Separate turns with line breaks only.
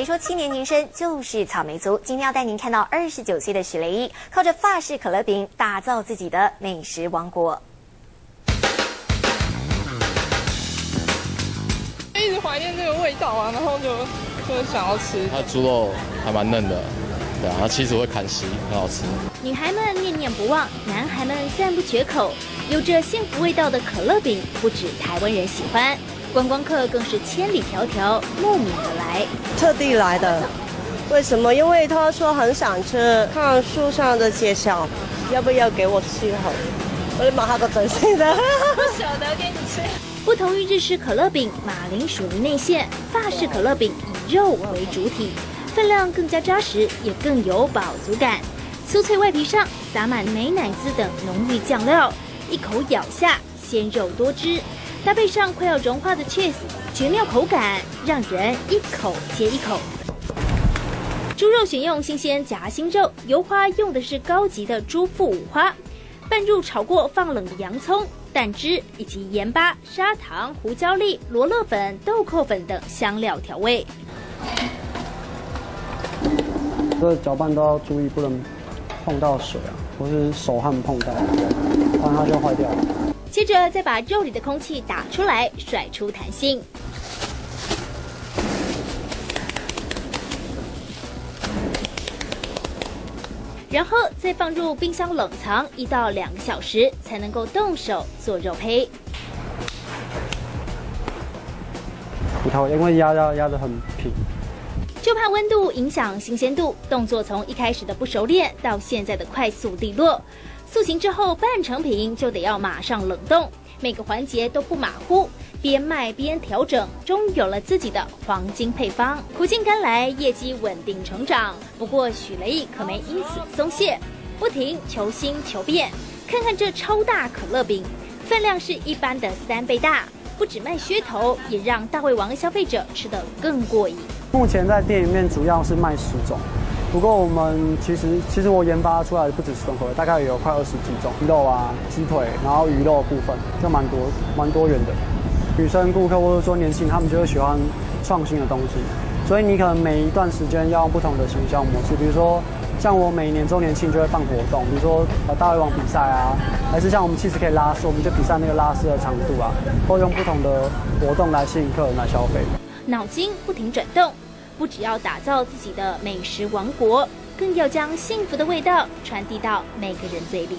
别说七年级生就是草莓族，今天要带您看到二十九岁的许雷伊，靠着法式可乐饼打造自己的美食王国。
一直怀念这个味道啊，然后就就想要吃。
它猪肉还蛮嫩的，对啊，它其实会砍稀，很好吃。
女孩们念念不忘，男孩们赞不绝口。有着幸福味道的可乐饼，不止台湾人喜欢，观光客更是千里迢迢慕名而来，
特地来的。为什么？因为他说很想吃，看树上的介绍，要不要给我吃好？我就马上个真心的，
不舍得给你吃。
不同于日式可乐饼，马铃薯为内馅，法式可乐饼以肉为主体，分量更加扎实，也更有饱足感。酥脆外皮上撒满美乃滋等浓郁酱料。一口咬下，鲜肉多汁，搭配上快要融化的 cheese，绝妙口感，让人一口接一口。猪肉选用新鲜夹心肉，油花用的是高级的猪腹五花，拌入炒过放冷的洋葱、蛋汁以及盐巴、砂糖、胡椒粒、罗勒粉、豆蔻粉等香料调味。
这搅拌都要注意，不能碰到水啊。不是手汗碰到，不然它就坏掉了。
接着再把肉里的空气打出来，甩出弹性，然后再放入冰箱冷藏一到两个小时，才能够动手做肉胚。
骨头，因为压压压得很平。
就怕温度影响新鲜度，动作从一开始的不熟练到现在的快速利落，塑形之后半成品就得要马上冷冻，每个环节都不马虎，边卖边调整，终于有了自己的黄金配方。苦尽甘来，业绩稳定成长。不过许雷毅可没因此松懈，不停求新求变。看看这超大可乐饼，分量是一般的三倍大，不止卖噱头，也让大胃王消费者吃得更过瘾。
目前在店里面主要是卖十种，不过我们其实其实我研发出来的不止十种口味，大概也有快二十几种肉啊、鸡腿，然后鱼肉部分就蛮多蛮多元的。女生顾客或者说年轻，他们就会喜欢创新的东西，所以你可能每一段时间要用不同的行销模式，比如说像我每年周年庆就会办活动，比如说呃大胃王比赛啊，还是像我们其实可以拉丝，我们就比赛那个拉丝的长度啊，或用不同的活动来吸引客人来消费。
脑筋不停转动，不只要打造自己的美食王国，更要将幸福的味道传递到每个人嘴里。